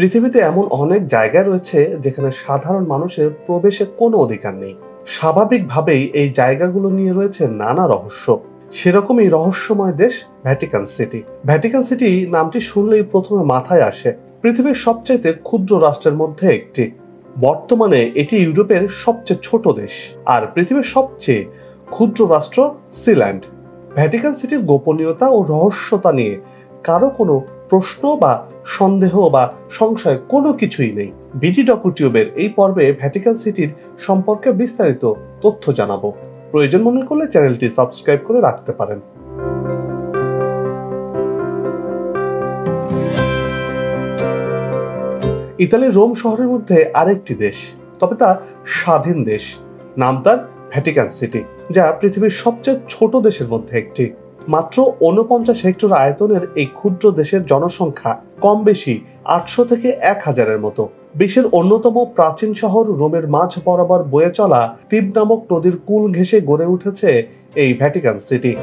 পৃথিবীতে এমন অনেক জায়গা রয়েছে যেখানে সাধারণ মানুষের প্রবেশে কোনো অধিকার নেই। স্বাভাবিকভাবেই এই জায়গাগুলো নিয়ে রয়েছে নানা রহস্য। সেরকমই রহস্যময় দেশ ভ্যাটিকান সিটি। ভ্যাটিকান সিটি নামটি শুনলেই প্রথমে মাথায় আসে। পৃথিবীর সবচাইতে ক্ষুদ্র রাষ্ট্রের মধ্যে একটি। বর্তমানে এটি ইউরোপের সবচেয়ে ছোট দেশ। আর পৃথিবীর সবচেয়ে ক্ষুদ্র রাষ্ট্র সিল্যান্ড ভ্যাটিকান সিটির গোপনীয়তা ও রহস্যতা নিয়ে কারও কোনো প্রশ্ন বা সন্দেহ বা সংশয় কোনো কিছুই নেই। বিটি ডকুটিউবের এই পর্বে ভ্যাটিকান সিটির সম্পর্কে বিস্তারিত তথ্য জানাব। প্রয়োজন মনে করলে চ্যানেলটি সাবস্ক্রাইব করে রাখতে পারেন। ইতালির রোম শহরের মধ্যে আরেকটি দেশ, তবে তা স্বাধীন দেশ। নাম তার ভ্যাটিকান সিটি যা পৃথিবীর সবচেয়ে ছোট দেশের মধ্যে একটি। মাত্র উনপঞ্চাশ হেক্টর আয়তনের এই ক্ষুদ্র দেশের জনসংখ্যা কম বেশি আটশো থেকে এক হাজারের মতো। বিশ্বের অন্যতম প্রাচীন শহর রোমের মাঝ বরাবর বয়ে চলা তিব নামক নদীর কুল ঘেঁষে গড়ে উঠেছে এই ভ্যাটিকান সিটি।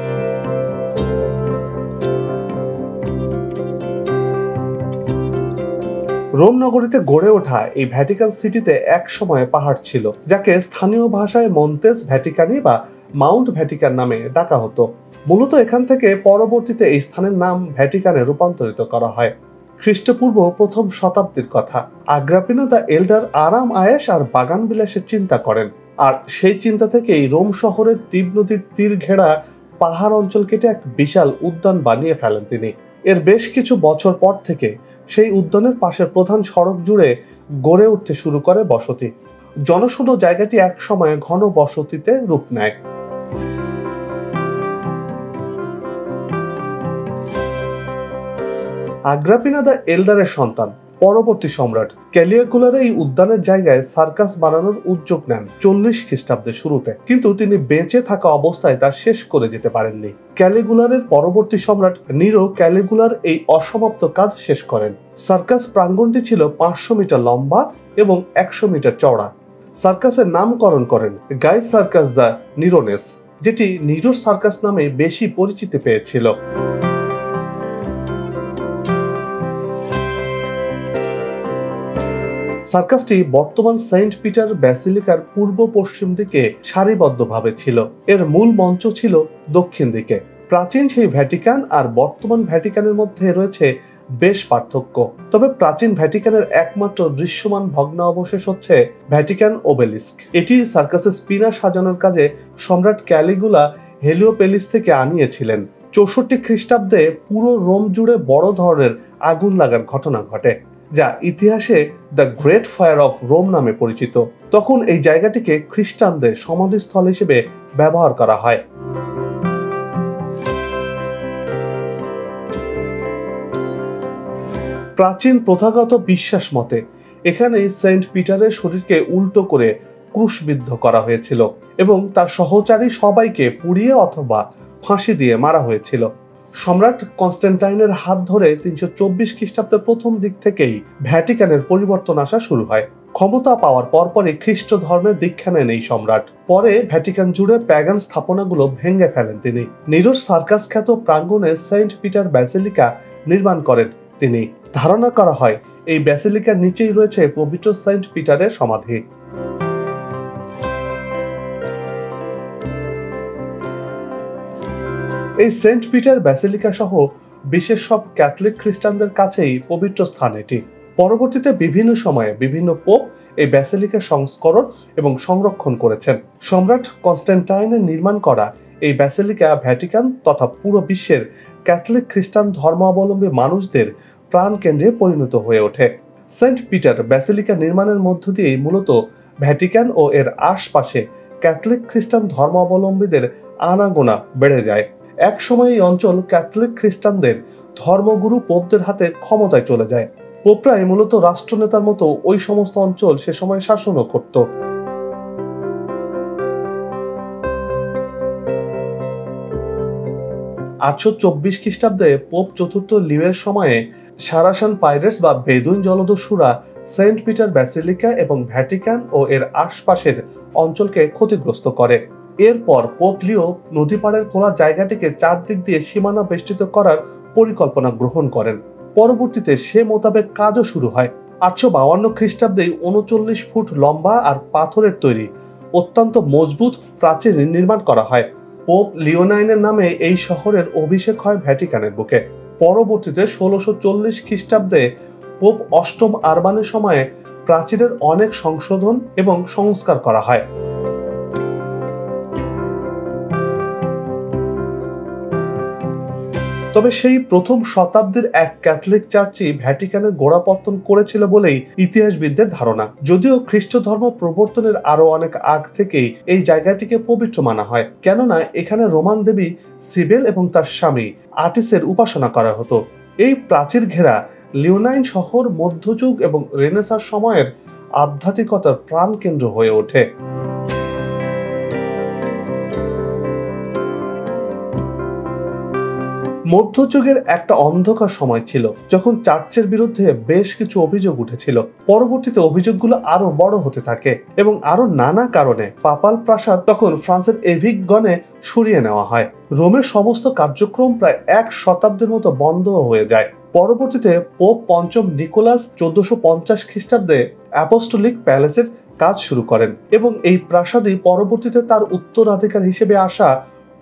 রোম নগরীতে গড়ে ওঠা এই ভ্যাটিকান সিটিতে এক সময় পাহাড় ছিল, যাকে স্থানীয় ভাষায় মন্তেস ভ্যাটিকানি বা মাউন্ট ভ্যাটিকান নামে ডাকা হতো। মূলত এখান থেকে পরবর্তীতে এই স্থানের নাম ভ্যাটিকানে রূপান্তরিত করা হয়। খ্রিস্টপূর্ব প্রথম শতাব্দীর কথা। আগ্রাপিনা দ্য এল্ডার আরাম আয়েস আর বাগান বিলাসের চিন্তা করেন। আর সেই চিন্তা থেকেই রোম শহরের তীব নদীর তীর ঘেরা পাহাড় অঞ্চল কেটে এক বিশাল উদ্যান বানিয়ে ফেলেন তিনি। এর বেশ কিছু বছর পর থেকে সেই উদ্যানের পাশের প্রধান সড়ক জুড়ে গড়ে উঠতে শুরু করে বসতি। জনশূন্য জায়গাটি এক সময় ঘন বসতিতে রূপ নেয়। আগ্রাপিনা দ্য এল্ডারের সন্তান, পরবর্তী সম্রাট। ক্যালিয়াকুলার এই উদ্যানের জায়গায় সার্কাস বানানোর উদ্যোগ নেন চল্লিশ খ্রিস্টাব্দের শুরুতে। কিন্তু তিনি বেঁচে থাকা অবস্থায় তা শেষ করে যেতে পারেননি। ক্যালিগুলারের পরবর্তী সম্রাট নিরো ক্যালিগুলার এই অসমাপ্ত কাজ শেষ করেন। সার্কাস প্রাঙ্গণটি ছিল পাঁচশো মিটার লম্বা এবং একশো মিটার চওড়া। সার্কাসের নামকরণ করেন গাই সার্কাস দ্য নিরোনেস, যেটি নিরোর সার্কাস নামে বেশি পরিচিতি পেয়েছিল। সার্কাসটি বর্তমান সেন্ট পিটার ব্যাসিলিকার পূর্ব পশ্চিম দিকে সারিবদ্ধভাবে ছিল। এর মূল মঞ্চ ছিল দক্ষিণ দিকে। প্রাচীন সেই ভ্যাটিকান আর বর্তমান ভ্যাটিকানের মধ্যে রয়েছে বেশ পার্থক্য। তবে প্রাচীন ভ্যাটিকানের একমাত্র দৃশ্যমান ভগ্ন অবশেষ হচ্ছে ভ্যাটিকান ওবেলিস্ক। এটি সার্কাসের স্পিনা সাজানোর কাজে সম্রাট ক্যালিগুলা হেলিওপেলিস থেকে আনিয়েছিলেন। চৌষট্টি খ্রিস্টাব্দে পুরো রোম জুড়ে বড় ধরনের আগুন লাগার ঘটনা ঘটে। যা ইতিহাসে the great fire of Rome নামে পরিচিত। তখন এই জায়গাটিকে খ্রিস্টানদের সমাধিস্থল হিসেবে ব্যবহার করা হয়। প্রাচীন প্রথাগত বিশ্বাস মতে এখানে সেন্ট পিটারের শরীরকে উল্টো করে ক্রুশবিদ্ধ করা হয়েছিল এবং তার সহচারী সবাইকে পুড়িয়ে অথবা ফাঁসি দিয়ে মারা হয়েছিল। সম্রাট কনস্ট্যান্টাইনের হাত ধরে তিনশো চব্বিশ খ্রিস্টাব্দের প্রথম দিক থেকেই ভ্যাটিকানের পরিবর্তন আসা শুরু হয়। ক্ষমতা পাওয়ার পরপরই খ্রিস্ট ধর্মের দীক্ষা নেন এই সম্রাট। পরে ভ্যাটিকান জুড়ে প্যাগান স্থাপনাগুলো ভেঙে ফেলেন তিনি। নিরোর সার্কাস খ্যাত প্রাঙ্গণে সেন্ট পিটার ব্যাসিলিকা নির্মাণ করেন তিনি। ধারণা করা হয়, এই ব্যাসিলিকার নিচেই রয়েছে পবিত্র সেন্ট পিটারের সমাধি। এই সেন্ট পিটার ব্যাসিলিকা সহ বিশেষ সব ক্যাথলিক খ্রিস্টানদের কাছেই পবিত্র স্থান এটি। পরবর্তীতে বিভিন্ন সময়ে বিভিন্ন পোপ এই ব্যাসিলিকা সংস্করণ এবং সংরক্ষণ করেছেন। সম্রাট কনস্ট্যান্টাইনের নির্মাণ করা এই ব্যাসিলিকা, ভ্যাটিকান তথা পুরো বিশ্বের ক্যাথলিক খ্রিস্টান ধর্মাবলম্বী মানুষদের প্রাণকেন্দ্রে পরিণত হয়ে ওঠে। সেন্ট পিটার ব্যাসিলিকা নির্মাণের মধ্য দিয়েই মূলত ভ্যাটিকান ও এর আশপাশে ক্যাথলিক খ্রিস্টান ধর্মাবলম্বীদের আনাগোনা বেড়ে যায়। এক সময় এই অঞ্চল ক্যাথলিক খ্রিস্টানদের ধর্মগুরু পোপদের হাতে ক্ষমতায় চলে যায়। পোপরাই মূলত রাষ্ট্রনেতার মতো ওই সমস্ত অঞ্চল সে সময় শাসনও করত। আটশো চব্বিশ খ্রিস্টাব্দে পোপ চতুর্থ লিওয়ের সময়ে সারাসান পাইরেটস বা বেদুইন জলদস্যুরা সেন্ট পিটার ব্যাসিলিকা এবং ভ্যাটিকান ও এর আশপাশের অঞ্চলকে ক্ষতিগ্রস্ত করে। এরপর পোপ লিও নদী পাড়ের খোলা জায়গাটিকে চারদিক দিয়ে সীমানা বেষ্টিত করার পরিকল্পনা গ্রহণ করেন। পরবর্তীতে সে মোতাবেক কাজও শুরু হয়। আটশো বাউান্ন খ্রিস্টাব্দে উনচল্লিশ ফুট লম্বা আর পাথরের তৈরি, অত্যন্ত মজবুত প্রাচীর নির্মাণ করা হয়। পোপ লিওনাইনের নামে এই শহরের অভিষেক হয় ভ্যাটিকানের বুকে। পরবর্তীতে ষোলোশো চল্লিশ খ্রিস্টাব্দে পোপ অষ্টম আরবানের সময়ে প্রাচীরের অনেক সংশোধন এবং সংস্কার করা হয়। তবে সেই প্রথম শতাব্দীর এক ক্যাথলিক চার্চই ভ্যাটিকানের গোড়াপত্তন করেছিল বলেই ইতিহাসবিদদের ধারণা। যদিও খ্রিস্ট ধর্ম প্রবর্তনের আরও অনেক আগ থেকেই এই জায়গাটিকে পবিত্র মানা হয়, কেননা এখানে রোমান দেবী সিবেল এবং তার স্বামী আর্টিসের উপাসনা করা হতো। এই প্রাচীর ঘেরা লিওনাইন শহর মধ্যযুগ এবং রেনেসার সময়ের আধ্যাত্মিকতার প্রাণকেন্দ্র হয়ে ওঠে। মধ্যযুগের একটা অন্ধকার সময় ছিল, যখন চার্চের বিরুদ্ধে বেশ কিছু অভিযোগ উঠেছিল। পরবর্তীতে অভিযোগগুলো আরও বড় হতে থাকে এবং আরও নানা কারণে পাপাল প্রাসাদ তখন ফ্রান্সের এভিকগণে সরিয়ে নেওয়া হয়। রোমের সমস্ত কার্যক্রম প্রায় এক শতাব্দীর মতো বন্ধ হয়ে যায়। পরবর্তীতে পোপ পঞ্চম নিকোলাস চোদ্দশো পঞ্চাশ খ্রিস্টাব্দে অ্যাপোস্টলিক প্যালেসের কাজ শুরু করেন এবং এই প্রাসাদই পরবর্তীতে তার উত্তরাধিকার হিসেবে আসা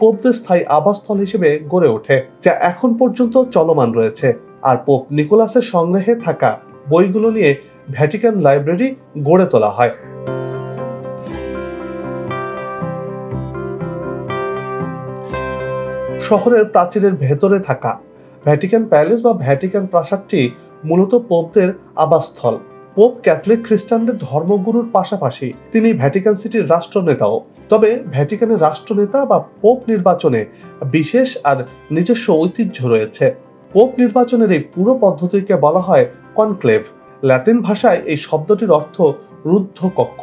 পোপদের স্থায়ী আবাসস্থল হিসেবে গড়ে ওঠে, যা এখন পর্যন্ত চলমান রয়েছে। আর পোপ নিকোলাসের সংগ্রহে থাকা বইগুলো নিয়ে ভ্যাটিকান লাইব্রেরি গড়ে তোলা হয়। শহরের প্রাচীরের ভেতরে থাকা ভ্যাটিকান প্যালেস বা ভ্যাটিকান প্রাসাদটি মূলত পোপদের আবাসস্থল। পোপ ক্যাথলিক খ্রিস্টানদের ধর্মগুরুর পাশাপাশি তিনি ভ্যাটিকান সিটির রাষ্ট্রনেতাও। তবে ভ্যাটিকানের রাষ্ট্রনেতা বা পোপ নির্বাচনে বিশেষ আর নিজস্ব ঐতিহ্য রয়েছে। পোপ নির্বাচনের এই পুরো পদ্ধতিকে বলা হয় কনক্লেভ। ল্যাতিন ভাষায় এই শব্দটির অর্থ রুদ্ধ কক্ষ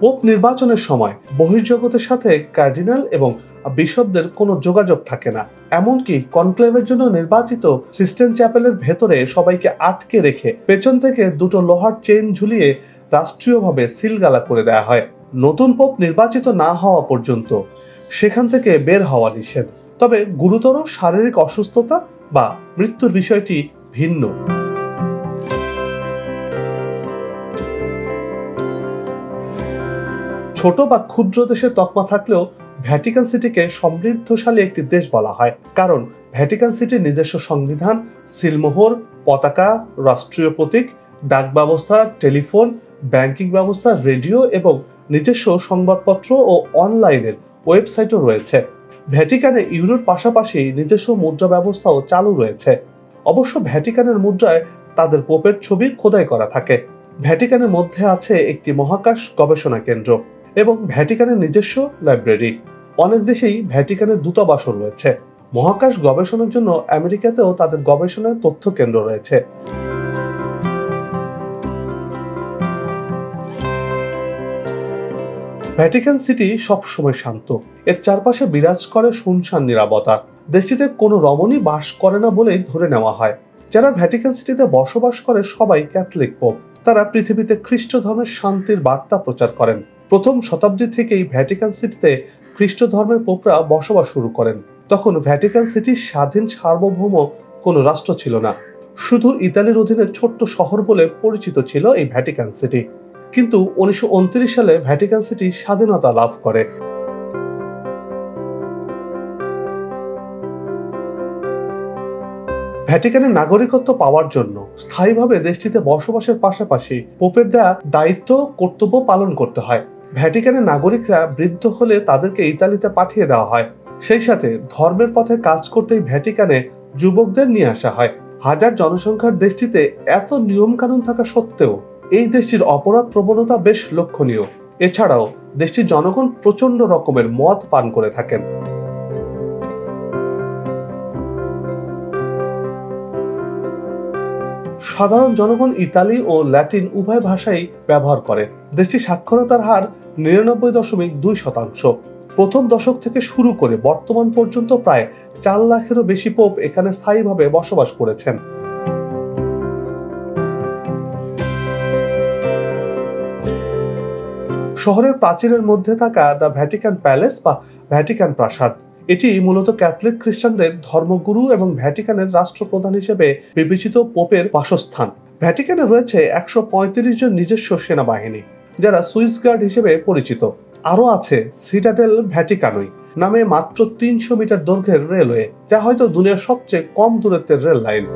পোপ নির্বাচনের সময় বহির্জগতের সাথে কার্ডিনাল এবং বিশপদের কোনো যোগাযোগ থাকে না। এমনকি কনক্লেভের জন্য নির্বাচিত সিস্টেন চ্যাপেলের ভেতরে সবাইকে আটকে রেখে পেছন থেকে দুটো লোহার চেন ঝুলিয়ে রাষ্ট্রীয়ভাবে সিলগালা করে দেওয়া হয়। নতুন পোপ নির্বাচিত না হওয়া পর্যন্ত সেখান থেকে বের হওয়া নিষেধ। তবে গুরুতর শারীরিক অসুস্থতা বা মৃত্যুর বিষয়টি ভিন্ন। ছোট বা ক্ষুদ্র দেশের তকমা থাকলেও ভ্যাটিকান সিটিকে সমৃদ্ধশালী একটি দেশ বলা হয়। কারণ ভ্যাটিকান সিটির নিজস্ব সংবিধান, সিলমোহর, পতাকা, রাষ্ট্রীয় প্রতীক, ডাক ব্যবস্থা, টেলিফোন, ব্যাংকিং ব্যবস্থা, রেডিও এবং নিজস্ব সংবাদপত্র ও অনলাইনের ওয়েবসাইটও রয়েছে। ভ্যাটিকানে ইউরোর পাশাপাশি নিজস্ব মুদ্রা ব্যবস্থাও চালু রয়েছে। অবশ্য ভ্যাটিকানের মুদ্রায় তাদের পোপের ছবি খোদাই করা থাকে। ভ্যাটিকানের মধ্যে আছে একটি মহাকাশ গবেষণা কেন্দ্র এবং ভ্যাটিকানের নিজস্ব লাইব্রেরি। অনেক দেশেই ভ্যাটিকানের দূতাবাসও রয়েছে। মহাকাশ গবেষণার জন্য আমেরিকাতেও তাদের গবেষণার তথ্য কেন্দ্র রয়েছে। ভ্যাটিকান সিটি সবসময় শান্ত। এর চারপাশে বিরাজ করে শুনশান নিরাপত্তা। দেশটিতে কোনো রমণী বাস করে না বলেই ধরে নেওয়া হয়। যারা ভ্যাটিকান সিটিতে বসবাস করে সবাই ক্যাথলিক পোপ। তারা পৃথিবীতে খ্রিস্ট ধর্মের শান্তির বার্তা প্রচার করেন। প্রথম শতাব্দী থেকেই ভ্যাটিকান সিটিতে খ্রিস্ট ধর্মের পোপরা বসবাস শুরু করেন। তখন ভ্যাটিকান সিটি স্বাধীন সার্বভৌম কোনো রাষ্ট্র ছিল না। শুধু ইতালির অধীনে ছোট্ট শহর বলে পরিচিত ছিল এই ভ্যাটিকান সিটি। কিন্তু উনিশশো উনত্রিশ সালে ভ্যাটিকান সিটি স্বাধীনতা লাভ করে। ভ্যাটিকানের নাগরিকত্ব পাওয়ার জন্য স্থায়ীভাবে দেশটিতে বসবাসের পাশাপাশি পোপের দেয়া দায়িত্ব কর্তব্য পালন করতে হয়। ভ্যাটিকানের নাগরিকরা বৃদ্ধ হলে তাদেরকে ইতালিতে পাঠিয়ে দেওয়া হয়। সেই সাথে ধর্মের পথে কাজ করতেই ভ্যাটিকানে যুবকদের নিয়ে আসা হয়। হাজার জনসংখ্যার দেশটিতে এত নিয়মকানুন থাকা সত্ত্বেও এই দেশটির অপরাধ প্রবণতা বেশ লক্ষণীয়। এছাড়াও দেশটির জনগণ প্রচণ্ড রকমের মদ পান করে থাকেন। সাধারণ জনগণ ইতালি ও ল্যাটিন উভয় ভাষাই ব্যবহার করে। দেশটির সাক্ষরতার হার নিরানব্বই দশমিক দুই শতাংশ। প্রথম দশক থেকে শুরু করে বর্তমান পর্যন্ত প্রায় চার লাখেরও বেশি পোপ এখানে স্থায়ীভাবে বসবাস করেছেন। শহরের প্রাচীরের মধ্যে থাকা দ্য ভ্যাটিকান প্যালেস বা ভ্যাটিকান প্রাসাদ। এটি মূলত ক্যাথলিক খ্রিস্টানদের ধর্মগুরু এবং ভ্যাটিকানের রাষ্ট্রপ্রধান হিসেবে বিবেচিত পোপের বাসস্থান। ভ্যাটিকানে রয়েছে একশো পঁয়ত্রিশ জন নিজস্ব সেনাবাহিনী। যারা সুইস গার্ড হিসেবে পরিচিত। আরও আছে সিটাডেল ভ্যাটিকানুই, নামে মাত্র তিনশো মিটার দৈর্ঘ্যের রেলওয়ে, যা হয়তো দুনিয়ার সবচেয়ে কম দূরত্বের রেল লাইন।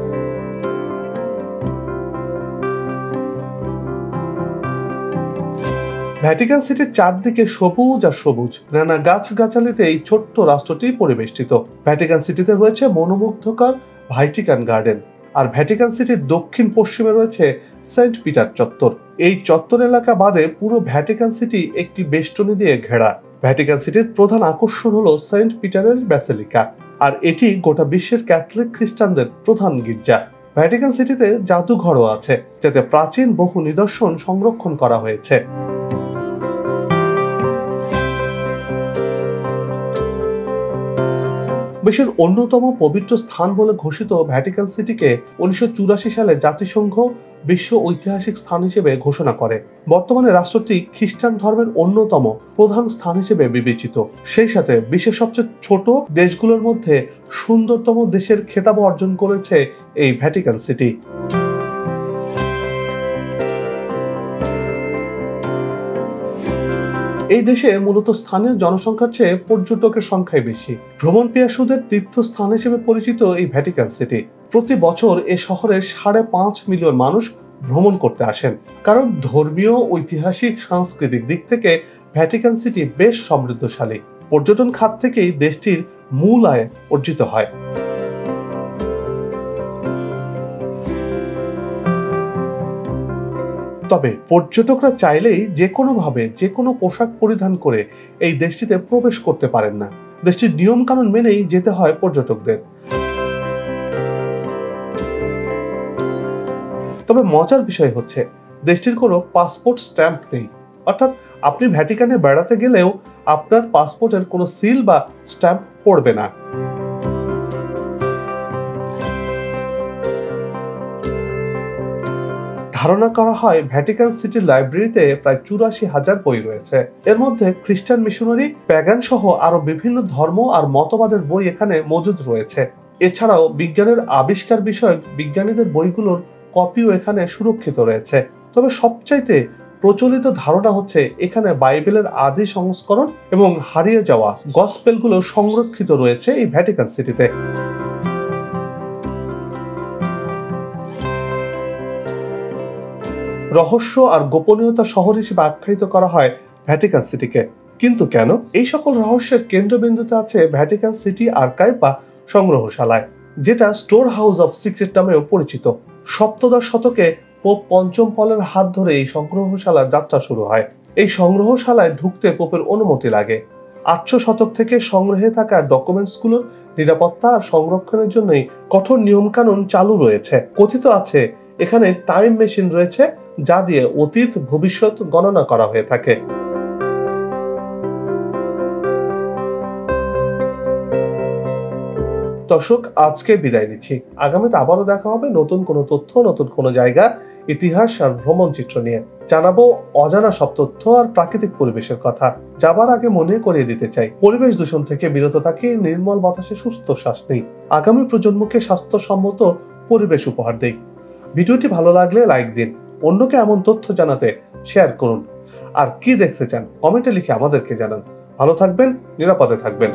ভ্যাটিকান সিটির চারদিকে সবুজ আর সবুজ, নানা গাছ গাছালিতে এই ছোট্ট রাষ্ট্রটি পরিবেষ্টিত। ভ্যাটিকান সিটিতে রয়েছে মনোমুগ্ধকর ভাইটিকান গার্ডেন আর ভ্যাটিকান সিটির দক্ষিণ পশ্চিমে রয়েছে সেন্ট পিটার চত্বর। এই চত্বর এলাকা বাদে পুরো ভ্যাটিকান সিটি একটি বেষ্টনী দিয়ে ঘেরা। ভ্যাটিকান সিটির প্রধান আকর্ষণ হলো সেন্ট পিটারের ব্যাসেলিকা আর এটি গোটা বিশ্বের ক্যাথলিক খ্রিস্টানদের প্রধান গির্জা। ভ্যাটিকান সিটিতে জাদুঘরও আছে, যাতে প্রাচীন বহু নিদর্শন সংরক্ষণ করা হয়েছে। বিশ্বের অন্যতম পবিত্র স্থান বলে ঘোষিত ভ্যাটিকান সিটিকে উনিশশো চুরাশি সালে জাতিসংঘ বিশ্ব ঐতিহাসিক স্থান হিসেবে ঘোষণা করে। বর্তমানে রাষ্ট্রটি খ্রিস্টান ধর্মের অন্যতম প্রধান স্থান হিসেবে বিবেচিত। সেই সাথে বিশ্বের সবচেয়ে ছোট দেশগুলোর মধ্যে সুন্দরতম দেশের খেতাব অর্জন করেছে এই ভ্যাটিকান সিটি। এই দেশে মূলত স্থানীয় জনসংখ্যার চেয়ে পর্যটকের সংখ্যাই বেশি। ভ্রমণ পিয়াসুদের তীর্থস্থান হিসেবে পরিচিত এই ভ্যাটিকান সিটি প্রতি বছর এ শহরে সাড়ে পাঁচ মিলিয়ন মানুষ ভ্রমণ করতে আসেন। কারণ ধর্মীয়, ঐতিহাসিক, সাংস্কৃতিক দিক থেকে ভ্যাটিকান সিটি বেশ সমৃদ্ধশালী। পর্যটন খাত থেকেই দেশটির মূল আয় অর্জিত হয়। তবে পর্যটকরা চাইলেই যে কোনোভাবে যে কোনো পোশাক পরিধান করে এই দেশটিতে প্রবেশ করতে পারেন না। দেশটির নিয়মকানুন মেনেই যেতে হয় পর্যটকদের। তবে মজার বিষয় হচ্ছে, দেশটির কোনো পাসপোর্ট স্ট্যাম্প নেই। অর্থাৎ আপনি ভ্যাটিকানে বেড়াতে গেলেও আপনার পাসপোর্টের কোনো সিল বা স্ট্যাম্প পড়বে না। ধারণা করা হয় ভ্যাটিকান সিটির লাইব্রেরিতে প্রায় চুরাশি হাজার বই রয়েছে। এর মধ্যে খ্রিস্টান মিশনারি প্যাগান সহ আরও বিভিন্ন ধর্ম আর মতবাদের বই এখানে মজুদ রয়েছে। এছাড়াও বিজ্ঞানের আবিষ্কার বিষয়ক বিজ্ঞানীদের বইগুলোর কপিও এখানে সুরক্ষিত রয়েছে। তবে সবচাইতে প্রচলিত ধারণা হচ্ছে এখানে বাইবেলের আদি সংস্করণ এবং হারিয়ে যাওয়া গসপেলগুলো সংরক্ষিত রয়েছে এই ভ্যাটিকান সিটিতে রহস্য আর গোপনীয়তা শহর হিসেবে আখ্যায়িত করা হয় ভ্যাটিকান সিটিকে কিন্তু কেন? এই সকল রহস্যের কেন্দ্রবিন্দুতে আছে ভ্যাটিকান সিটি আর্কাইভ বা সংগ্রহশালায়, যেটা স্টোর হাউস অফ সিক্রেট নামেও পরিচিত। সপ্তদশ শতকে পোপ পঞ্চম পলের হাত ধরে এই সংগ্রহশালার যাত্রা শুরু হয়। এই সংগ্রহশালায় ঢুকতে পোপের অনুমতি লাগে। আটশো শতক থেকে সংগ্রহে থাকা ডকুমেন্টসগুলোর নিরাপত্তা আর সংরক্ষণের জন্যই কঠোর নিয়মকানুন চালু রয়েছে। কথিত আছে, এখানে টাইম মেশিন রয়েছে যা দিয়ে অতীত, ভবিষ্যৎ গণনা করা হয়ে থাকে। দর্শক, আজকে বিদায় নিচ্ছি। আগামীতে আবারও দেখা হবে নতুন কোনো তথ্য, নতুন কোনো জায়গা। ইতিহাস আর ভ্রমণ চিত্র নিয়ে। জানাব অজানা সব তথ্য আর প্রাকৃতিক পরিবেশের কথা। যাবার আগে মনে করিয়ে দিতে চাই, পরিবেশ দূষণ থেকে বিরত থাকে, নির্মল বাতাসে সুস্থ শ্বাস নেই। আগামী প্রজন্মকে স্বাস্থ্যসম্মত পরিবেশ উপহার দেই। ভিডিওটি ভালো লাগলে লাইক দিন, অন্যকে এমন তথ্য জানাতে শেয়ার করুন। আর কি দেখতে চান, কমেন্টে লিখে আমাদেরকে জানান। ভালো থাকবেন, নিরাপদে থাকবেন।